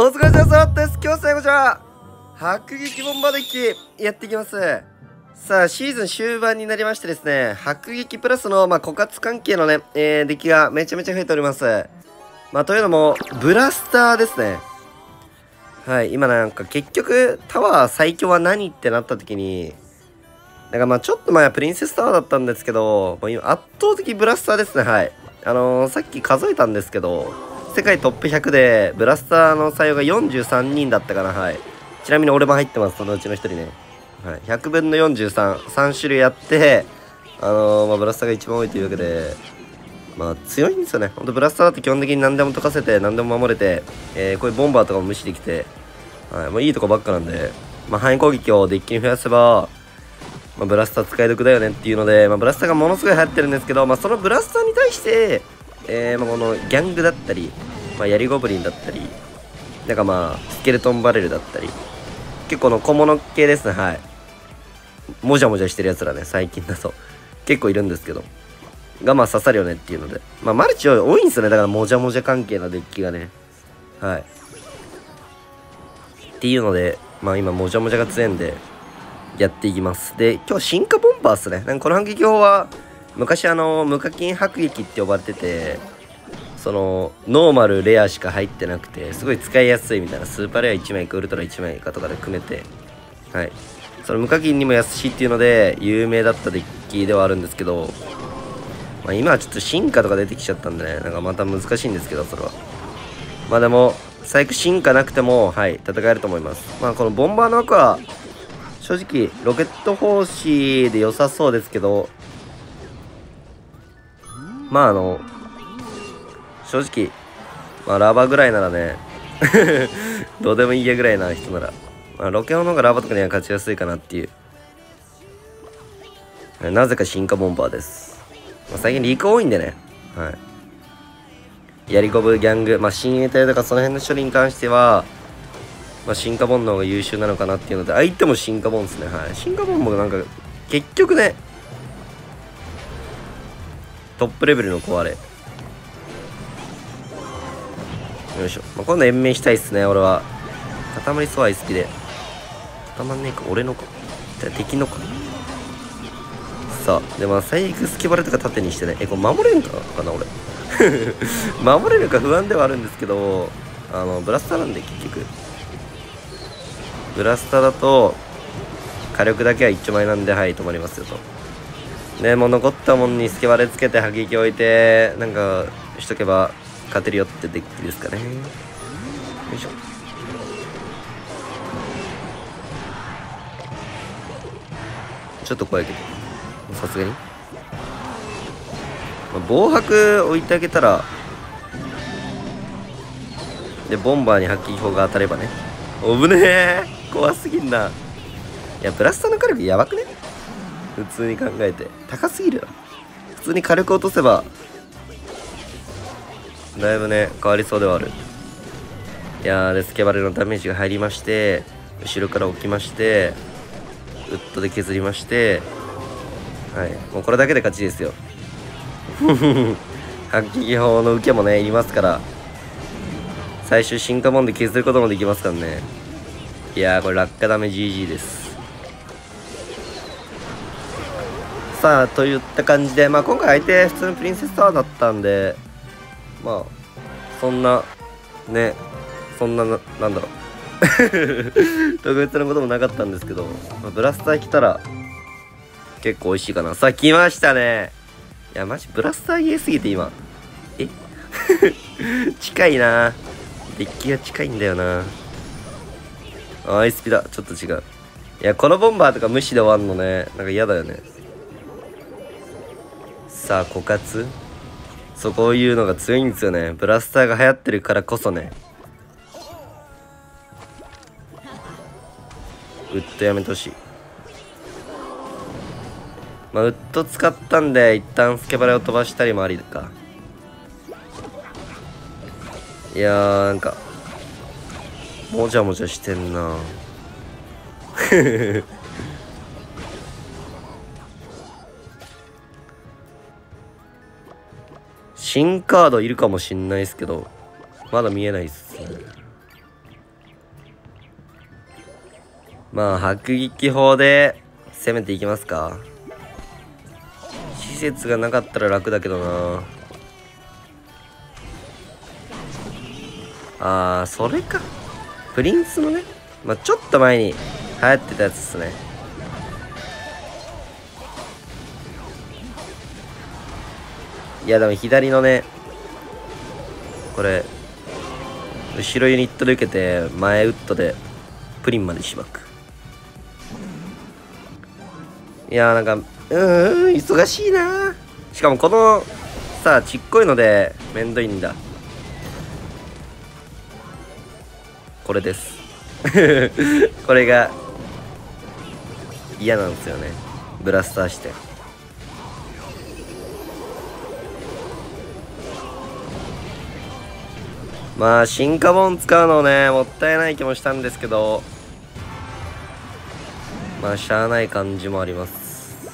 お疲れ様です今日最後じゃ迫撃ボンバーデッキやっていきますさあ、シーズン終盤になりましてですね、迫撃プラスの、まあ、枯渇関係のね、えー、デッキがめちゃめちゃ増えております。まあ、というのも、ブラスターですね。はい、今なんか結局、タワー最強は何ってなった時に、なんかまあちょっと前はプリンセスタワーだったんですけど、もう今圧倒的ブラスターですね、はい。あのー、さっき数えたんですけど、世界トップ100でブラスターの採用が43人だったかな、はい。ちなみに俺も入ってます、そのうちの1人ね。はい、100分の43、3種類やって、あのー、まあ、ブラスターが一番多いというわけで、まあ強いんですよね。ほんとブラスターって基本的に何でも溶かせて、何でも守れて、えー、こういうボンバーとかも無視できて、はい、もういいとこばっかなんで、まあ、範囲攻撃をデッキに増やせば、まあ、ブラスター使い得だよねっていうので、まあ、ブラスターがものすごい流行ってるんですけど、まあ、そのブラスターに対して、えー、まあ、このギャングだったり、まあ、ヤリゴブリンだったり、なんかまあ、スケルトンバレルだったり、結構の小物系ですね、はい。もじゃもじゃしてるやつらね、最近だと。結構いるんですけど。がまあ刺さるよねっていうので。まあマルチ多いんですよね。だからもじゃもじゃ関係のデッキがね。はい。っていうので、まあ今もじゃもじゃが強いんで、やっていきます。で、今日進化ボンバーっすね。なんかこの反撃法は、昔あの、無課金迫撃って呼ばれてて、その、ノーマル、レアしか入ってなくて、すごい使いやすいみたいな、スーパーレア1枚かウルトラ1枚かとかで組めて、はい。その無課金にも優しいっていうので、有名だったデッキではあるんですけど、まあ、今はちょっと進化とか出てきちゃったんでね、なんかまた難しいんですけど、それは。まあでも、最悪進化なくても、はい、戦えると思います。まあこのボンバーの枠は、正直、ロケット砲士で良さそうですけど、まああの、正直、まあラバーぐらいならね どうでもいいやぐらいな人なら、まあ、ロケオの方がラバーとかには勝ちやすいかなっていう。なぜか進化ボンバーです。まあ、最近リーク多いんでね。はい。やりこぶギャング、まあ、親衛隊とかその辺の処理に関しては、まあ、進化ボンの方が優秀なのかなっていうので、相手も進化ボンですね。はい。進化ボンもなんか、結局ね、トップレベルの壊れ。よいしょ。まあ、今度延命したいっすね、俺は。塊ソワイ好きで。固まんねえか、俺のか。じゃ敵のか。さあ、で、まあ、最悪スケバレとか縦にしてね。え、これ守れんかかな、俺。守れるか不安ではあるんですけど、あの、ブラスターなんで、結局。ブラスターだと火力だけは一丁前なんではい止まりますよとでもう残ったもんにスケバレつけて迫撃置いてなんかしとけば勝てるよってデッキですかね。よいしょ。ちょっと怖いけどさすがに、まあ、防白置いてあげたらでボンバーに迫撃砲が当たればね。おぶねえ。怖すぎんな。いやブラスターの火力やばくね。普通に考えて。高すぎる普通に火力落とせばだいぶね変わりそうではある。いやーでスケバレのダメージが入りまして後ろから置きましてウッドで削りましてはい。もうこれだけで勝ちですよ。発揮砲の受けもねいりますから。最終進化モンで削ることもできますからね。いやーこれ落下ダメ GG です。さあといった感じで、まあ、今回相手普通のプリンセスタワーだったんでまあそんなねそんなななんだろう。特別なこともなかったんですけど、まあ、ブラスター来たら結構美味しいかな。さあ来ましたね。いやマジブラスター言えすぎて今。え？近いな。デッキが近いんだよな。あアイスピだ。ちょっと違う。いやこのボンバーとか無視で終わんのね。なんか嫌だよね。さあ枯渇？そうこういうのが強いんですよね。ブラスターが流行ってるからこそね。ウッドやめてほしい。まあウッド使ったんで一旦スケバレを飛ばしたりもありか。いやーなんかもじゃもじゃしてんな。新カードいるかもしんないですけど、まだ見えないっす、ね。まあ、迫撃砲で攻めていきますか。施設がなかったら楽だけどなあー、それか。プリンスのね、まあ、ちょっと前に流行ってたやつっすね。いや、でも左のね、これ、後ろユニットで受けて、前ウッドでプリンまでしばく。いやーなんか、うん、忙しいなしかもこの、さあ、ちっこいので、めんどいんだ。これです。これが、嫌なんですよね。ブラスターして。まあ進化本使うのねもったいない気もしたんですけど。まあしゃあない感じもあります。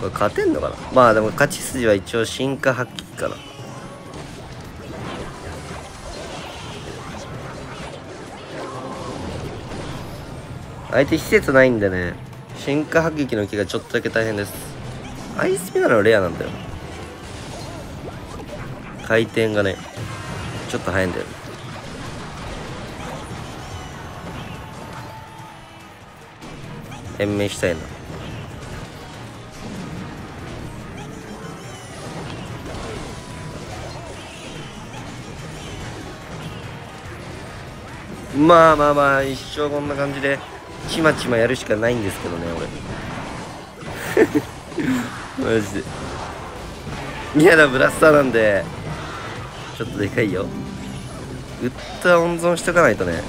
これ勝てんのかな？まあでも勝ち筋は一応進化発揮かな。相手施設ないんでね進化迫撃の気がちょっとだけ大変です。アイスピナルレアなんだよ。回転がねちょっと早いんだよ。延命したいな。まあまあまあ一生こんな感じでちまちまやるしかないんですけどね俺。マジで。嫌なブラスターなんでちょっとでかいよ。ウッドは温存しとかないとね。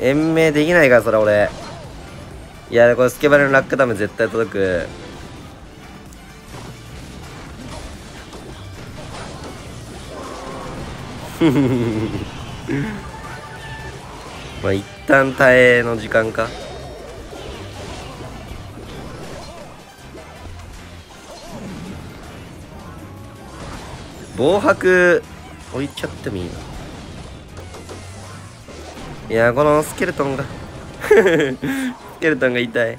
延命できないからそれ俺。いやこれスケバレの落下ダメ絶対届く。まあ一旦耐えの時間か。防白置いちゃってもいいな。いやこのスケルトンが。スケルトンが痛い。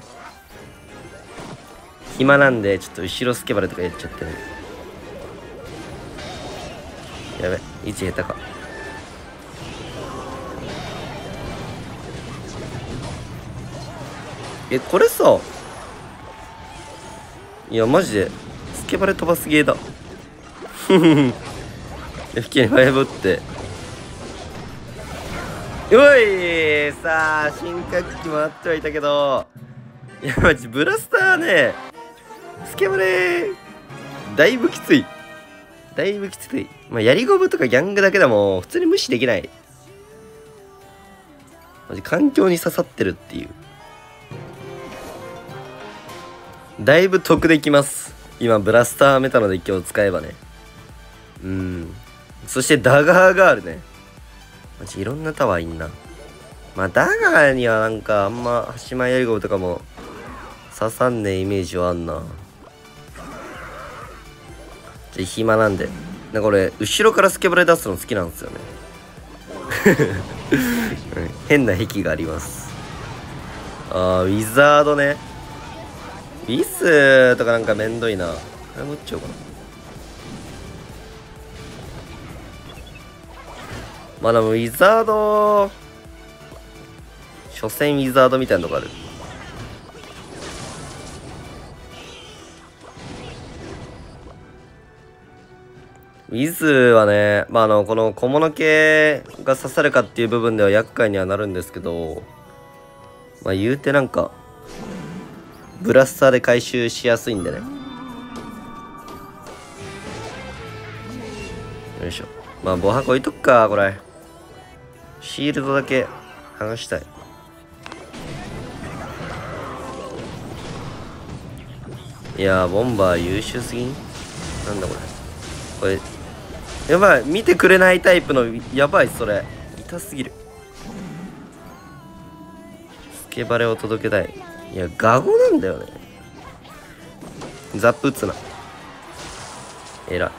暇なんでちょっと後ろスケバルとかやっちゃってねやべ位置下手か。えこれさ。いやマジでスケバレ飛ばすゲーだ。ふふふ FK に5って。おいさあ新学期もあってはいたけど。いやマジブラスターね。スケバレだいぶきつい。だいぶきつい。まあやりゴムとかギャングだけでも普通に無視できない。マジ環境に刺さってるっていう。だいぶ得できます。今ブラスターメタのデッキを使えばね。うん。そしてダガーガールね。マジいろんなタワーいんな。まあダガーにはなんかあんま端前やりゴムとかも刺さんねえイメージはあんな。じゃ暇なんで。なんか俺後ろからスケブレ出すの好きなんですよね。変な壁があります。あーウィザードね。ウィスとかなんかめんどいな。あれ持っちゃおうかな。まあでもウィザード所詮ウィザードみたいなのがあるウィズはね、まあ、あの、この小物系が刺さるかっていう部分では厄介にはなるんですけど、まあ、言うてなんか、ブラスターで回収しやすいんでね。よいしょ。まあ、防波置いとくか、これ。シールドだけ剥がしたい。いやー、ボンバー優秀すぎん？なんだこれ。これ、やばい。見てくれないタイプの、やばい、それ。痛すぎる。スケバレを届けたい。いや、ガゴなんだよね。ザップ打つな。えらい。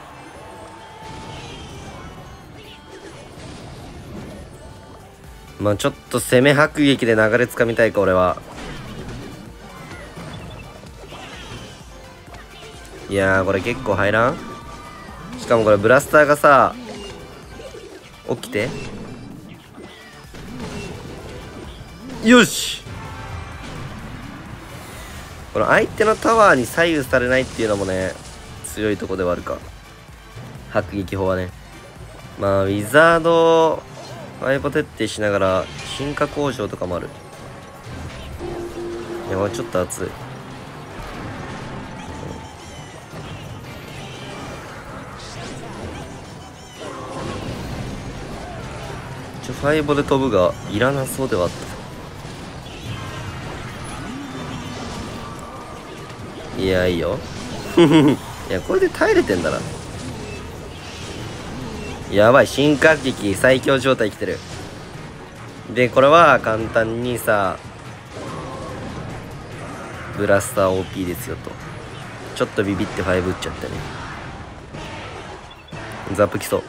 まあちょっと攻め迫撃で流れつかみたいか俺は。いやこれ結構入らん？しかもこれブラスターがさ起きて。よし！この相手のタワーに左右されないっていうのもね強いとこではあるか。迫撃砲はね。まあウィザードファイボ徹底しながら進化工場とかもある。やばいちょっと熱い。ちょファイボで飛ぶがいらなそうではあった。いやいいよ。いやこれで耐えれてんだな。やばい進化劇最強状態来てる。でこれは簡単にさブラスター OP ですよと。ちょっとビビって5打っちゃったね。ザップ来そう。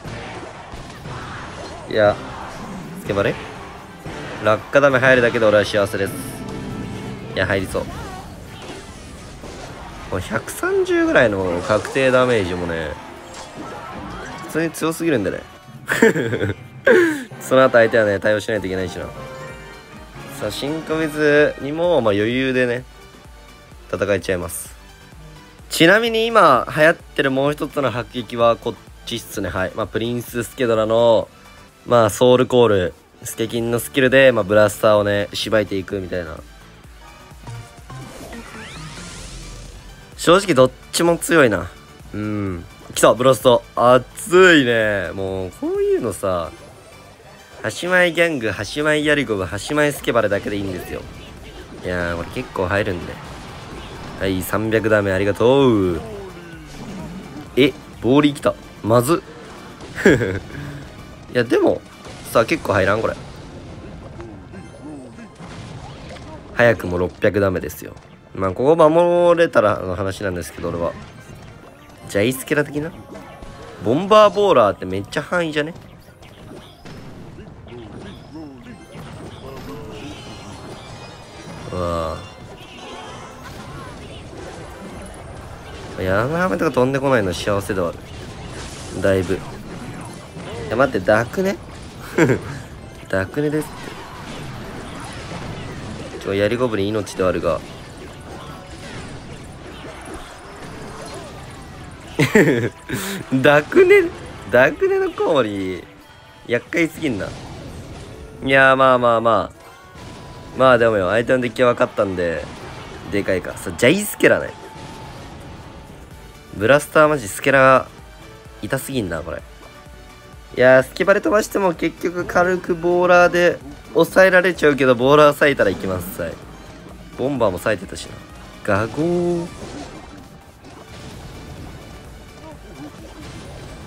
いやスケバレ落下ダメ入るだけで俺は幸せです。いや入りそう。これ130ぐらいの確定ダメージもね通に強すぎるんでね。その後相手はね対応しないといけないしな。さあ新コミズにもまあ余裕でね戦えちゃいます。ちなみに今流行ってるもう一つの迫撃はこっちっすね。はい。まあプリンススケドラのまあソウルコールスケキンのスキルで、まあ、ブラスターをねしばいていくみたいな。正直どっちも強いな。うん。来たブラスト。熱いね。もうこういうのさ端前ギャング端前ヤリゴブ端前スケバレだけでいいんですよ。いやーこれ結構入るんで。はい300ダメありがとう。えボーリー来た。まず。いやでもさ結構入らんこれ。早くも600ダメですよ。まあここ守れたらの話なんですけど俺は。ジャイスケラ的な？ボンバーボーラーってめっちゃ範囲じゃね？うわあヤナハメとか飛んでこないの幸せでは。あるだいぶ。いや待ってダクネ？ダクネですって。ちょやりゴブリン命ではあるが。ダクネダクネのコウモリ厄介すぎんな。いやまあまあまあ。まあでもよ相手のデッキは分かったんででかいか。さジャイスケラね。ブラスターマジスケラ痛すぎんなこれ。いやスケバレ飛ばしても結局軽くボーラーで抑えられちゃうけどボーラー咲いたらいきますさいボンバーも咲いてたしな。ガゴー。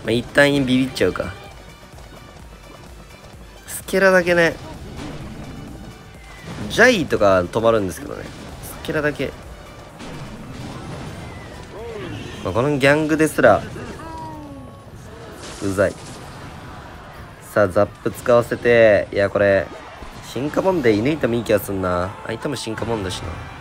あ、一旦ビビっちゃうか。スケラだけね。ジャイとか止まるんですけどね。スケラだけ、まあ、このギャングですらうざい。さあザップ使わせて。いやこれ進化モンで射抜いてもいい気がすんな。相手も進化モンだしな。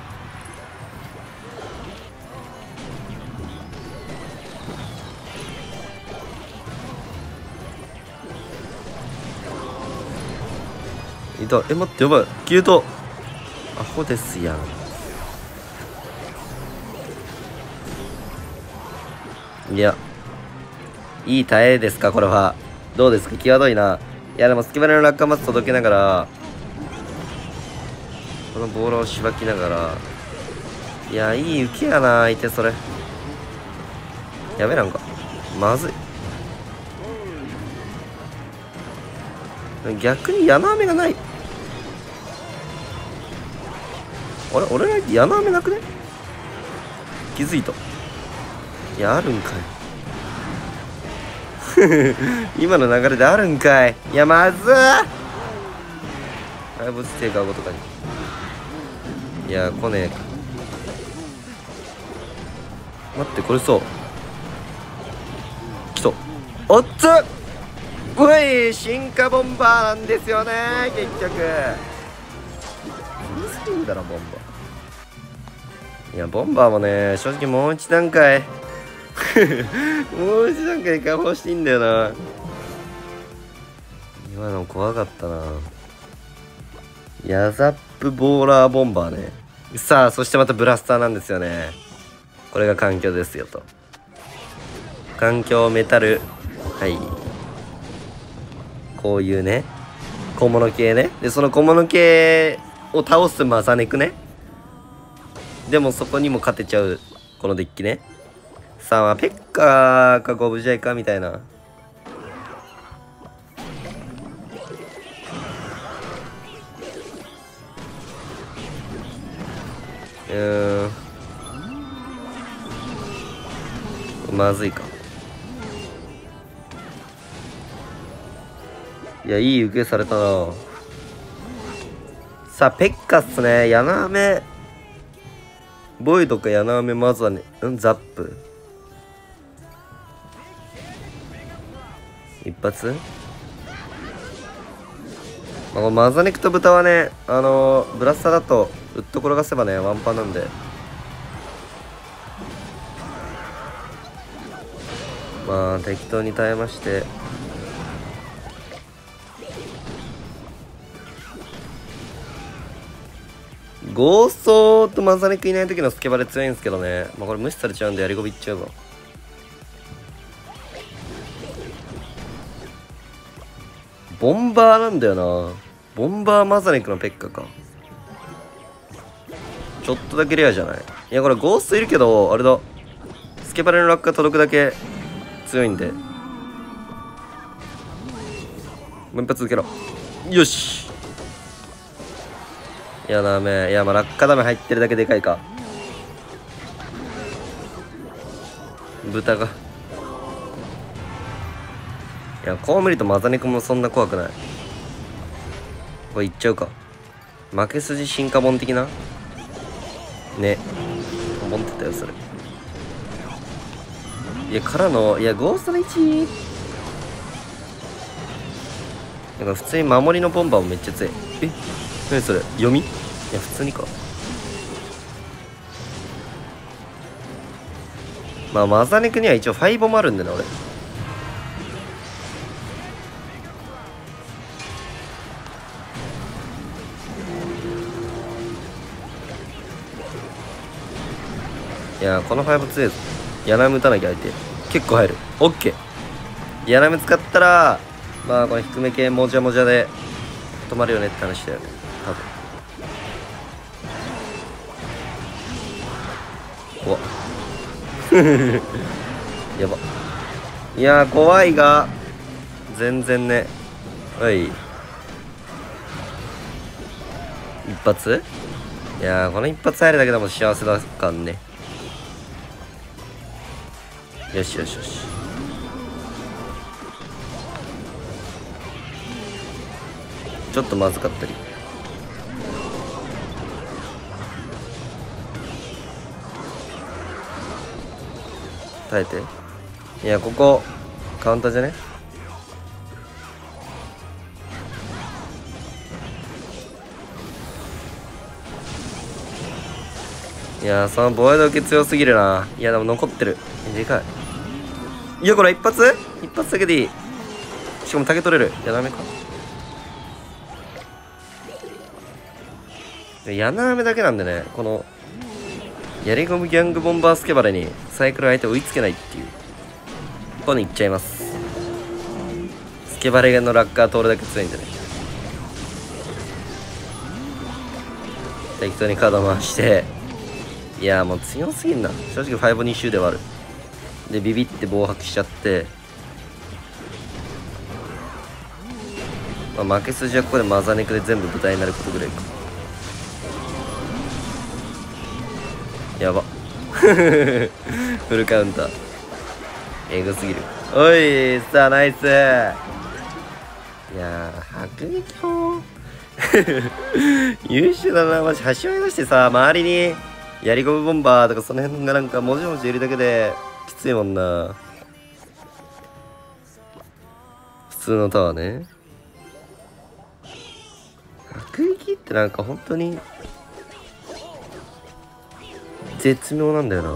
た。え待ってやばい。消えた。アホですやん。いや。いい耐えですかこれは。どうですか？際どいな。いやでもスキバレの落下マス届けながらこのボールをしばきながら。いやいい受けやな相手それ。やべなんか。まずい。逆に柳雨がない。あれ俺が柳雨なくね？気づいた。いやあるんかい。今の流れであるんかい。いやまずー怪物テイカーごとかに。いや来ねえか。待ってこれそう。来たあっつおい進化ボンバーなんですよね結局。すぎんだろボンバー。いやボンバーもね正直もう一段階。もう一段階解放していいんだよな。今の怖かったな。ヤザップボーラーボンバーね。さあそしてまたブラスターなんですよね。これが環境ですよと。環境メタル。はい。こういうね小物系ね。でその小物系を倒すマザネクね。でもそこにも勝てちゃうこのデッキね。さあペッカーかゴブジャイかみたいな。うん。まずいか。いやいい受けされたな。さあペッカっすね。ヤナメ。ボイドかヤナメまずはねうんザップ。一発？まあ、マザネクと豚はねあのー、ブラスターだとウッド転がせばねワンパンなんで。まあ適当に耐えまして。ゴーストとマザネクいない時のスケバレ強いんですけどね。まあこれ無視されちゃうんでやりごびいっちゃうぞ。ボンバーなんだよな。ボンバーマザネクのペッカか。ちょっとだけレアじゃない。いやこれゴーストいるけどあれだ。スケバレの落下届くだけ強いんで。もう一発受けろ。よし。やダメいやまあ落下ダメ入ってるだけでかいか。豚が。いやこう見るとマザネクもそんな怖くない。これいっちゃうか。負け筋進化本的な？ね。思ってたよそれ。いやからのいやゴーストの位置。なんか普通に守りのボンバーもめっちゃ強い。え？何それ読み？いや普通にか。まあマザネクには一応ファイボもあるんだよね俺。いやこのファイブ強いぞ。柳打たなきゃ相手。結構入る。オッケー。柳使ったらまあこれ低め系もじゃもじゃで止まるよねって話だよね。やば。いや怖いが全然ね。はい。一発？いやこの一発入るだけでも幸せだかんね。よしよしよし。ちょっとまずかったり。耐えて。いやここカウンターじゃね？いやそのボイド受け強すぎるな。いやでも残ってる。でかい。いやこれ一発？一発だけでいい。しかも竹取れる。いやダメか。ヤナーメだけなんでねこのやりゴムギャングボンバースケバレにサイクル相手追いつけないっていう。ここに行っちゃいます。スケバレのラッカー通るだけ強いんでね。適当にカード回して。いやもう強すぎんな。正直52周ではある。でビビって暴発しちゃって。まあ、負け筋はここでマザネクで全部舞台になることぐらいか。やば。フルカウンターエグすぎる。おいさあナイス。いやー迫撃砲 優秀だなマジ端を目指してさ周りにやりゴムボンバーとかその辺がなんかもじもじいるだけできついもんな。普通のタワーね。迫撃ってなんか本当に絶妙なんだよな。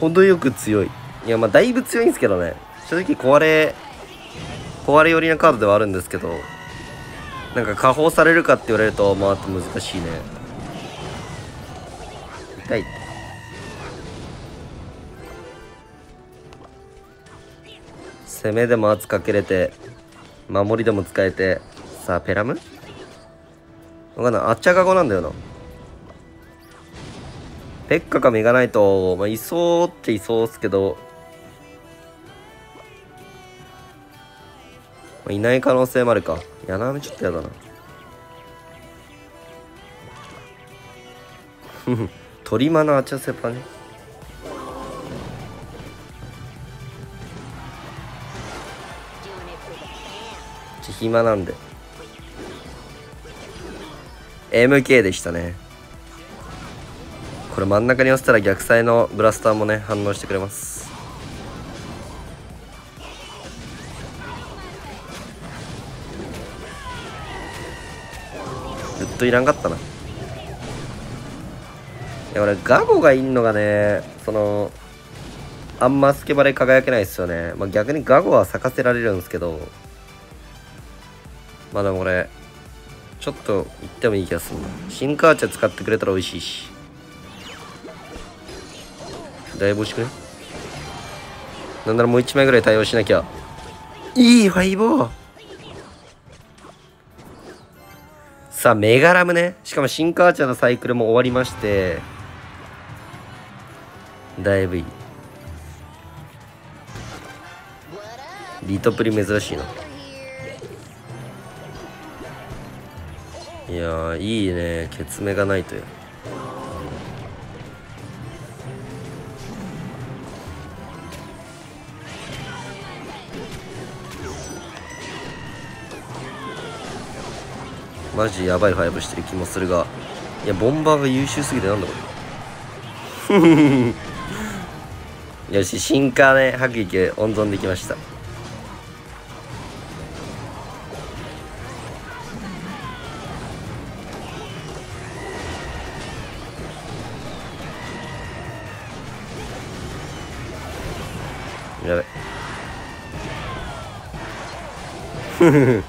程よく強い。いやまあだいぶ強いんですけどね。正直壊れ壊れ寄りなカードではあるんですけどなんか加工されるかって言われるとまあ難しいね。痛い。攻めでも圧かけれて守りでも使えて。さあペラム？わかんない。あっちゃがごなんだよな。ペッカかミがないと、まあ、いそうっていそうっすけど、まあ、いない可能性もあるか。柳雨ちょっとやだな。鳥間のアチャセパね。ち暇なんで。MK でしたね。これ真ん中に押したら逆サイのブラスターもね反応してくれます。ずっといらんかったな。いや俺ガゴがいんのがねそのあんまスケバレ輝けないですよね、まあ、逆にガゴは咲かせられるんですけど。まあでも俺ちょっと言ってもいい気がするな。新カーチャ使ってくれたら美味しいし。だいぶ惜しくね？なんならもう1枚ぐらい対応しなきゃ。いいファイボー。さあメガラムね。しかも新カーチャーのサイクルも終わりまして。だいぶいい。リトプリ珍しいな。いやいいね。ケツメがないというマジやばいファイブしてる気もするがいやボンバーが優秀すぎてなんだこれ。よし進化ね迫撃温存できました。やべ。やべい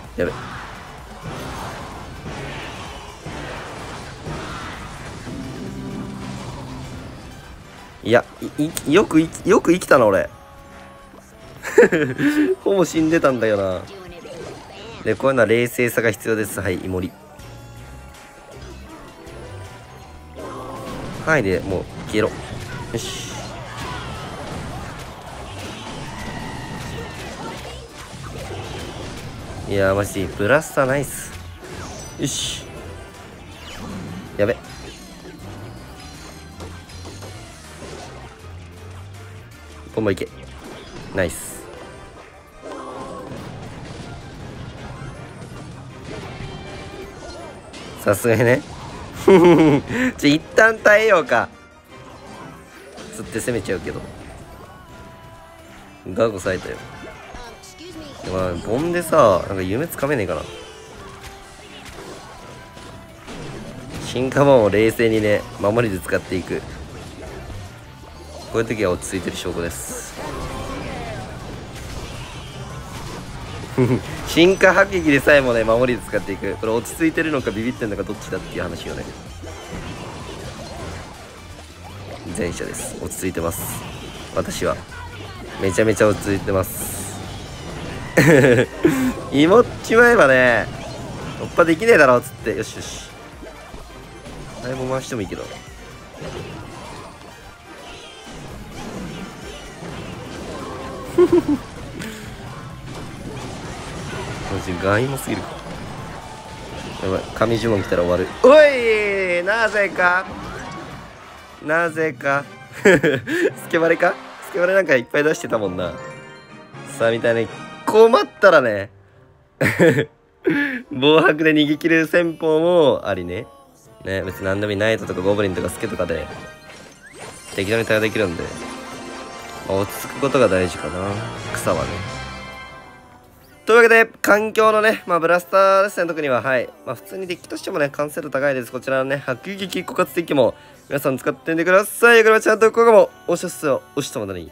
よくよく生きたな俺。ほぼ死んでたんだよな。でこういうのは冷静さが必要です。はいイモリ。はいでもう消えろ。よし。いやマジブラスターナイス。よし。やべ。コンボいけ。ナイス。さすがにね。ちょ一旦耐えようか。つって攻めちゃうけど。ガーゴ咲いたよまあボンでさなんか夢つかめねえかな。進化マンを冷静にね守りで使っていく。こういう時は落ち着いてる証拠です。進化迫撃でさえもね守りで使っていく。これ落ち着いてるのかビビってんのかどっちだっていう話よね。前者です。落ち着いてます。私はめちゃめちゃ落ち着いてます。芋っちまえばね突破できねえだろっつって。よしよし。あれも回してもいいけど。マジガイモすぎる。かやばい。神呪文来たら終わる。おいなぜか？なぜか？スケバレか？スケバレなんかいっぱい出してたもんな。さあみたいに困ったらね 防白で逃げ切れる戦法もありね。ね別に何でもいい。ナイトとかゴブリンとかスケとかで適当に対応できるんで。落ち着くことが大事かな草はねというわけで、環境のね、まあ、ブラスターですね、特には、はい。まあ、普通にデッキとしてもね、完成度高いです。こちらのね、迫撃枯渇デッキも、皆さん使ってみてください。よければちゃんとここも、おしゃすを押してもらに。